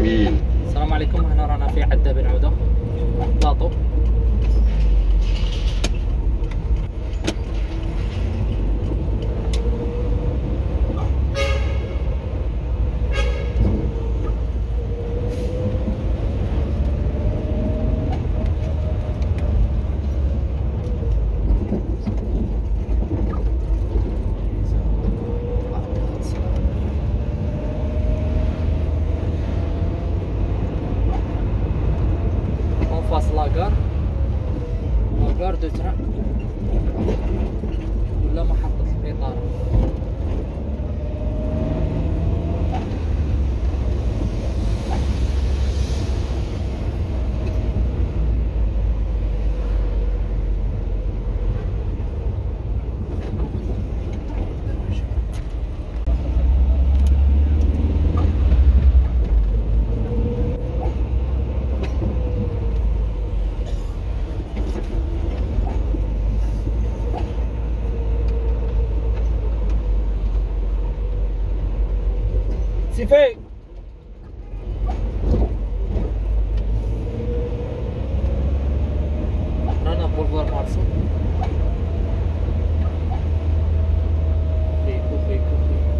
السلام عليكم هنا رانا في عدة بن عودة. لاطو بولفار مارسو فيكو فيكو فيكو.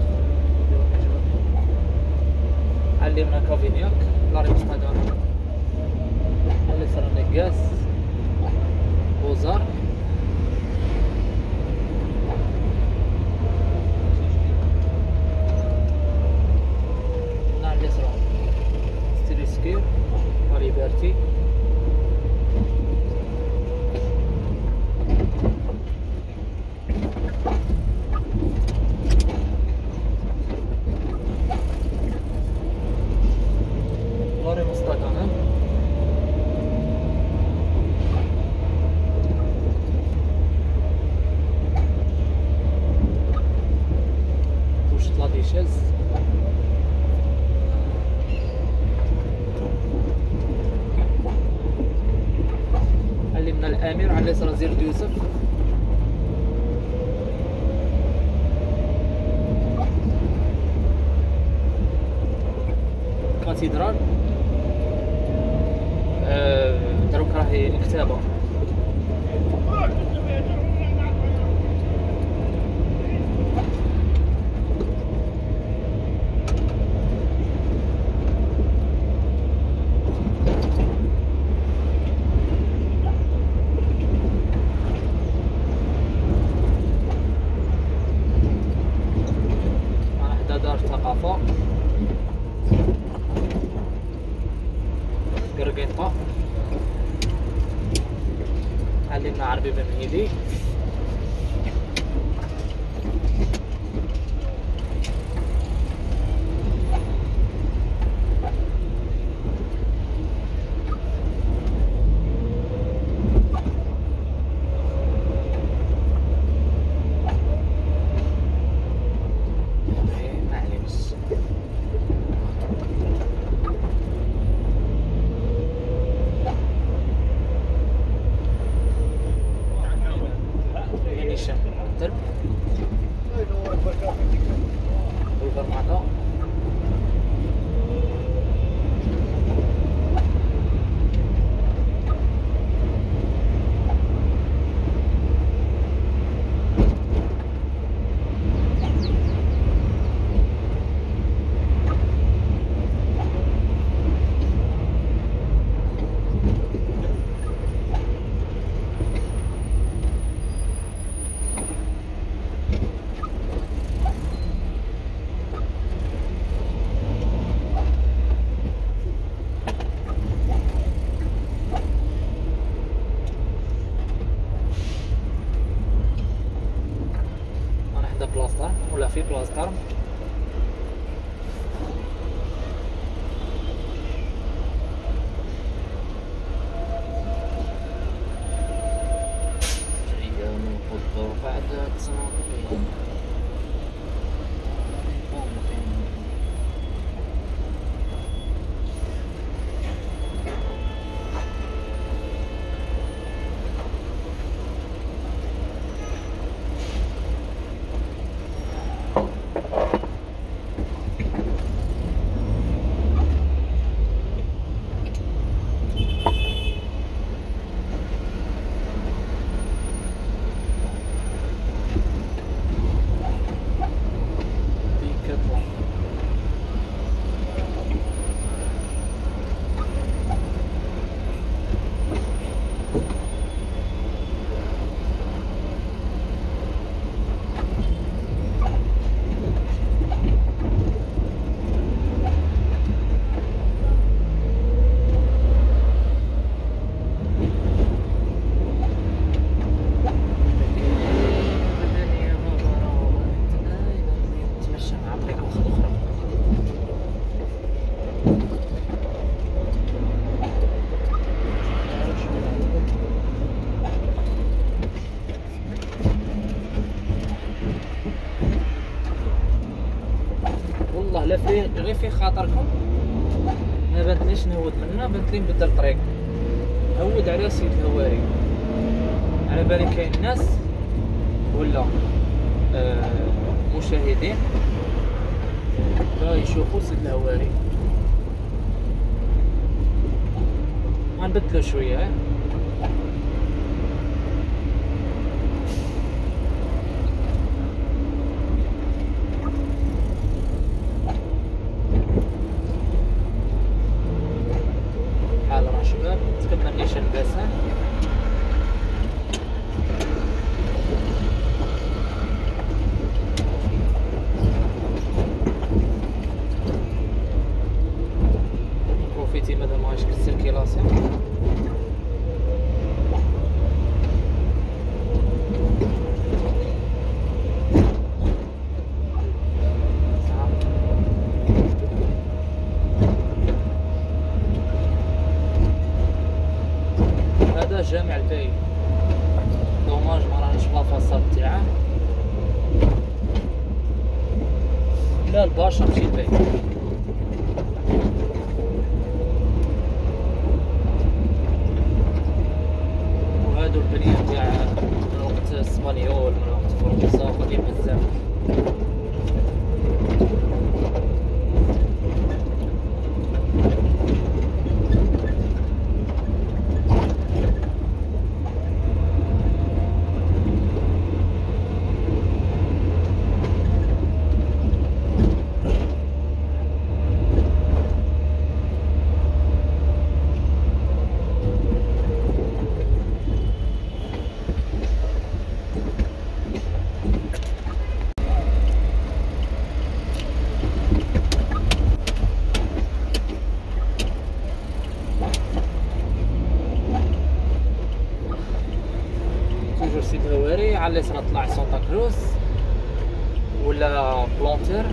علمنا كافينياك لاري مستقانا اللي صار نقاس بوزار. نعم اليسرى الامير على يسار زير يوسف؟ كاتدرال؟ الهواري خاطركم. ما بانتليش نهود منا بانت لي نبدل الطريق هود على سيد الهواري. على بالي كاين ناس ولا آه مشاهدين يشوفوا سيد الهواري. غنبدلو شوية لا الباشا ماشي الباي على اليسار نطلع سانتا كروز ولا بلونتير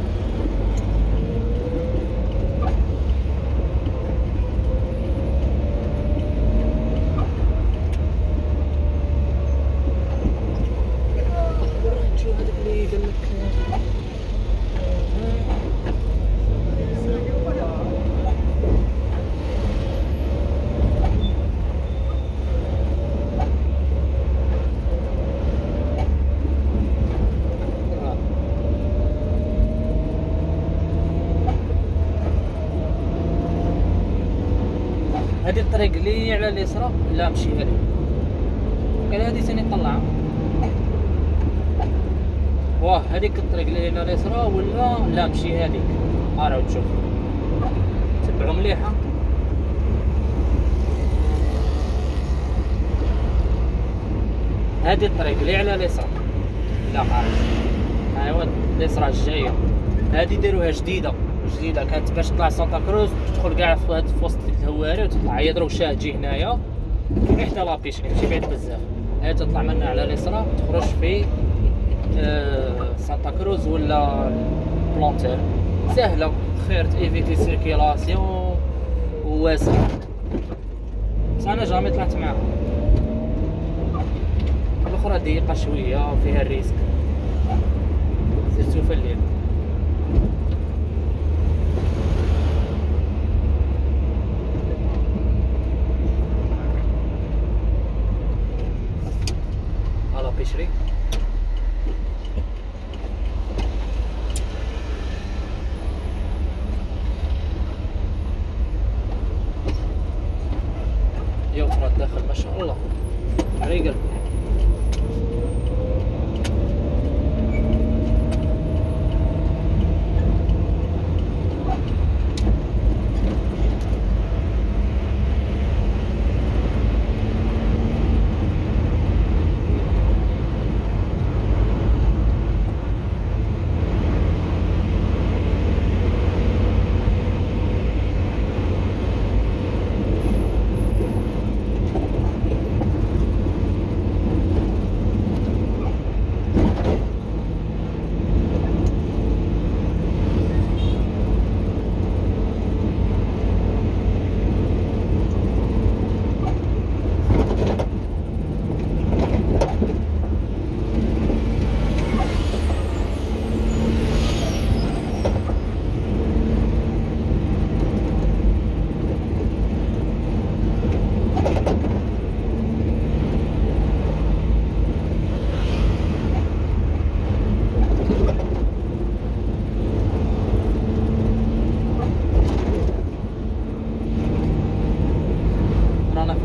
هذه الطريق على اليسرى لا مشي هذه قال هذه ثاني طلع. واه هذيك الطريق اللي على اليسرى ولا؟ لا مشي هذيك. راه تشوف. تبعوا مليحه هذه الطريق اللي على اليسرى. لا عارف أيوا اليسرى الجاية. هذه داروها جديدة. جديدة كانت باش تطلع سانتا كروز تدخل كاع في وسط الهواري وتطلع. هي دروك شاه تجي هنايا. حتى la pêcherie ماشي بعيد بزاف. هي تطلع منها على اليسرى تخرج في آه سانتا كروز ولا Planteurs سهلة. خير t'éviter la circulation وواسعه بصح أنا jamais طلعت معاها الأخرى ضيقه شوية فيها ال risque. سيرتو في الليل. पिछड़ी।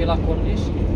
في لا